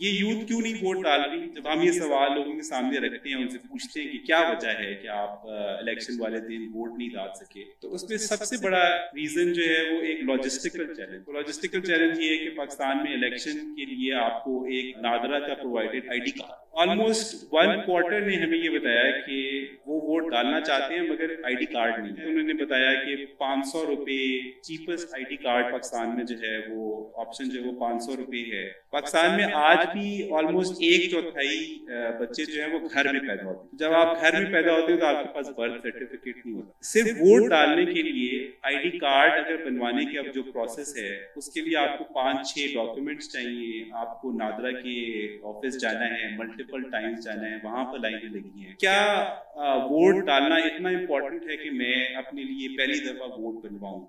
ये यूथ क्यों नहीं वोट डाल रही? जब हम ये सवाल लोगों के सामने रखते हैं, उनसे पूछते हैं कि क्या वजह है कि आप इलेक्शन वाले दिन वोट नहीं डाल सके? तो उसमें सबसे बड़ा रीजन जो है वो एक लॉजिस्टिकल चैलेंज तो लॉजिस्टिकल चैलेंज ये है कि पाकिस्तान में इलेक्शन के लिए आपको एक नादरा का provided ID card almost one quarter ने हमें ये बताया कि वोट डालना चाहते हैं, मगर आईडी कार्ड नहीं है। उन्होंने बताया कि पाँच सौ रुपये चीपेस्ट आईडी कार्ड पाकिस्तान में जो है, वो ऑप्शन जो है, वो पाँच सौ रुपये है। पाकिस्तान में आज भी ऑलमोस्ट एक चौथाई बच्चे जो है, वो घर में पैदा होते हैं। जब आप घर में पैदा होते हो तो आपके पास बर्थ सर्टिफिकेट नहीं होता। सिर्फ़ वोट डालने के लिए आईडी कार्ड अगर बनवाने की अब जो प्रोसेस है, उसके लिए आपको पाँच छह डॉक्यूमेंट्स चाहिए। आपको नादरा के ऑफ़िस जाना है मल्टीपल टाइम्स जाना है, वहाँ पर लाइनें लगी हैं। क्या वोट डालना इतना इम्पोर्टेंट है कि मैं अपने लिए पहली दफ़ा वोट बनवाऊं?